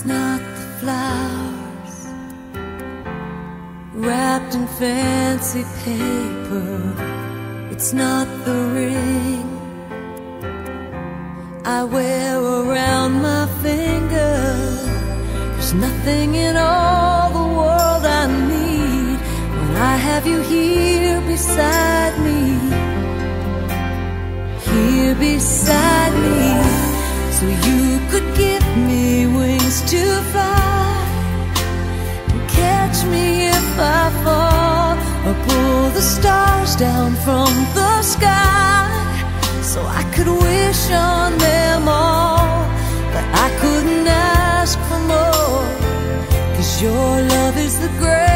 It's not the flowers wrapped in fancy paper. It's not the ring I wear around my finger. There's nothing in all the world I need when I have you here beside me. Here beside me, so you could give me wings to fly and catch me if I fall or pull the stars down from the sky. So I could wish on them all but I couldn't ask for more. Cause your love is the greatest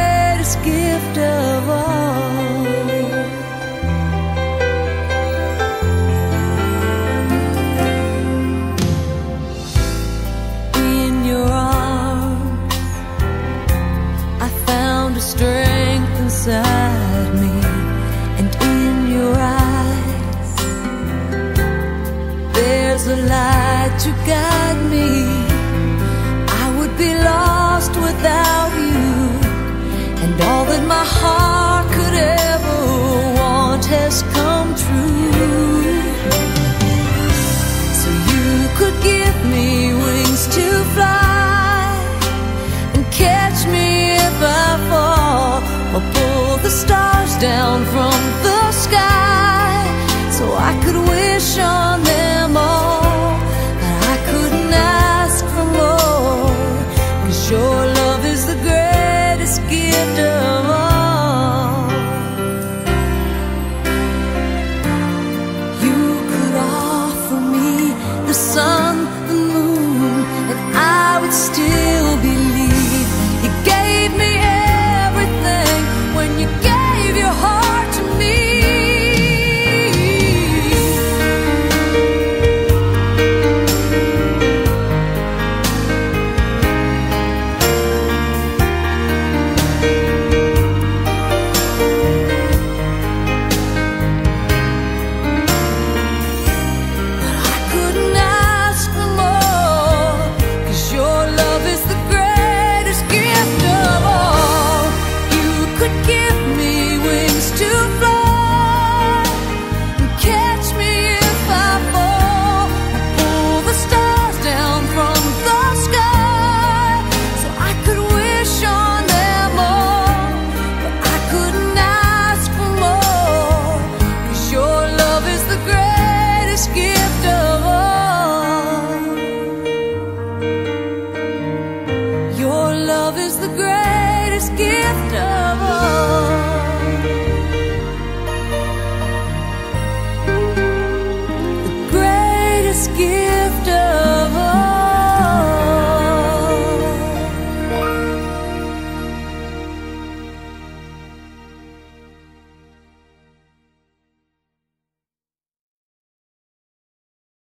give